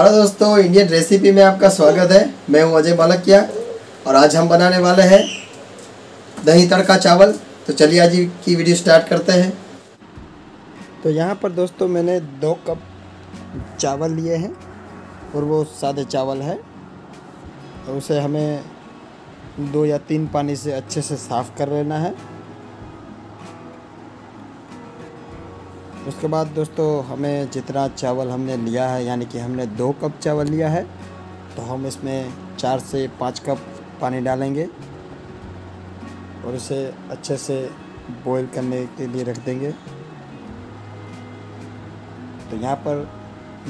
Hello दोस्तों Indian recipe में आपका स्वागत है। मैं हूँ अजय मालकिया और आज हम बनाने वाले हैं दही तड़का चावल। तो चलिए आज की वीडियो स्टार्ट करते हैं। तो यहाँ पर दोस्तों मैंने दो कप चावल लिए हैं और वो सादे चावल है। और उसे हमें दो या तीन पानी से अच्छे से साफ़ कर लेना है। उसके बाद दोस्तों, हमें जितना चावल हमने लिया है, यानी कि हमने दो कप चावल लिया है तो हम इसमें चार से पाँच कप पानी डालेंगे और इसे अच्छे से बॉईल करने के लिए रख देंगे। तो यहाँ पर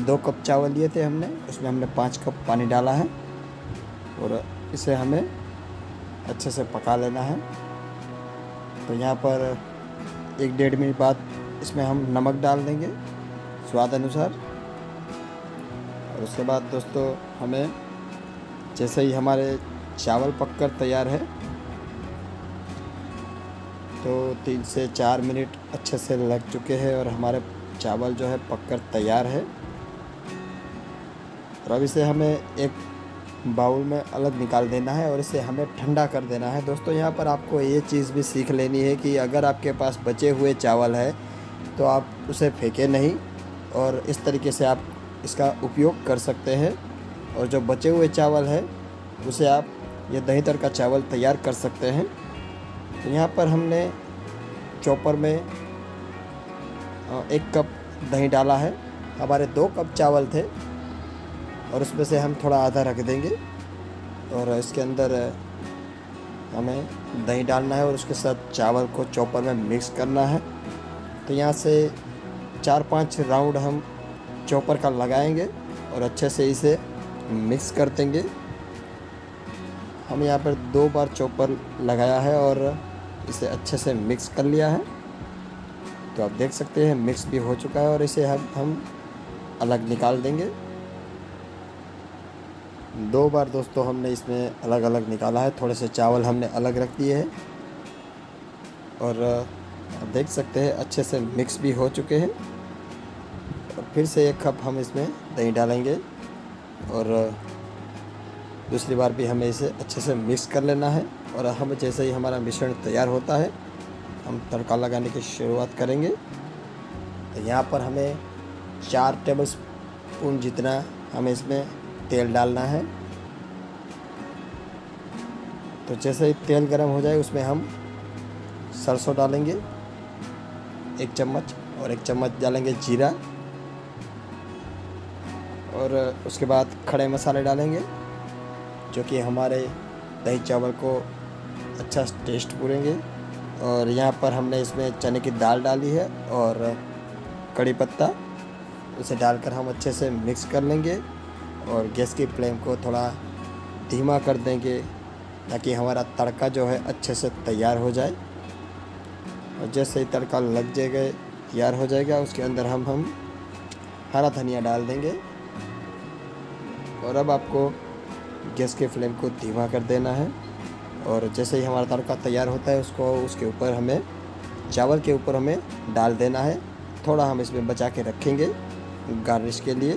दो कप चावल लिए थे हमने, उसमें हमने पाँच कप पानी डाला है और इसे हमें अच्छे से पका लेना है। तो यहाँ पर एक डेढ़ मिनट बाद इसमें हम नमक डाल देंगे, स्वाद अनुसार। और उसके बाद दोस्तों, हमें जैसे ही हमारे चावल पककर तैयार है तो तीन से चार मिनट अच्छे से लग चुके हैं और हमारे चावल जो है पककर तैयार है। और अब इसे हमें एक बाउल में अलग निकाल देना है और इसे हमें ठंडा कर देना है। दोस्तों, यहाँ पर आपको ये चीज़ भी सीख लेनी है कि अगर आपके पास बचे हुए चावल है तो आप उसे फेंकें नहीं और इस तरीके से आप इसका उपयोग कर सकते हैं। और जो बचे हुए चावल है, उसे आप ये दही तड़का चावल तैयार कर सकते हैं। तो यहाँ पर हमने चॉपर में एक कप दही डाला है। हमारे दो कप चावल थे और उसमें से हम थोड़ा आधा रख देंगे और इसके अंदर हमें दही डालना है और उसके साथ चावल को चॉपर में मिक्स करना है। तो यहाँ से चार पाँच राउंड हम चॉपर का लगाएँगे और अच्छे से इसे मिक्स कर देंगे। हम यहाँ पर दो बार चॉपर लगाया है और इसे अच्छे से मिक्स कर लिया है। तो आप देख सकते हैं मिक्स भी हो चुका है और इसे हम हम अलग निकाल देंगे। दो बार दोस्तों हमने इसमें अलग अलग निकाला है। थोड़े से चावल हमने अलग रख दिए हैं। और देख सकते हैं, अच्छे से मिक्स भी हो चुके हैं। और फिर से एक कप हम इसमें दही डालेंगे। और, दूसरी बार भी हमें इसे अच्छे से मिक्स कर लेना है। और हम जैसे ही हमारा मिश्रण तैयार होता है, हम तड़का लगाने की शुरुआत करेंगे। तो यहाँ पर हमें चार टेबल स्पून जितना हमें इसमें तेल डालना है। तो जैसे ही तेल गर्म हो जाए, उसमें हम सरसों डालेंगे। एक चम्मच और एक चम्मच डालेंगे जीरा। और उसके बाद खड़े मसाले डालेंगे, जो कि हमारे दही चावल को अच्छा टेस्ट पूरेंगे। और यहाँ पर हमने इसमें चने की दाल डाली है और कड़ी पत्ता, उसे डालकर हम अच्छे से मिक्स कर लेंगे। और गैस की फ्लेम को थोड़ा धीमा कर देंगे, ताकि हमारा तड़का जो है अच्छे से तैयार हो जाए। और जैसे ही तड़का लग जाएगा, तैयार हो जाएगा, उसके अंदर हम हम हरा धनिया डाल देंगे। और अब आपको गैस के फ्लेम को धीमा कर देना है। और जैसे ही हमारा तड़का तैयार होता है, उसको, उसके ऊपर हमें, चावल के ऊपर हमें डाल देना है। थोड़ा हम इसमें बचा के रखेंगे गार्निश के लिए।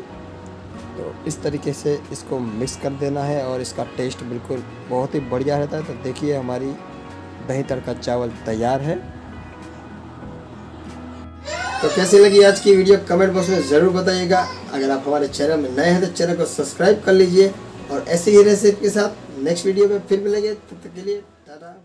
तो इस तरीके से इसको मिक्स कर देना है और इसका टेस्ट बिल्कुल बहुत ही बढ़िया रहता है। तो देखिए हमारी दही तड़का चावल तैयार है। तो कैसी लगी आज की वीडियो कमेंट बॉक्स में ज़रूर बताइएगा। अगर आप हमारे चैनल में नए हैं तो चैनल को सब्सक्राइब कर लीजिए और ऐसी ही रेसिपी के साथ नेक्स्ट वीडियो में फिर मिलेंगे। तब तक के लिए टाटा।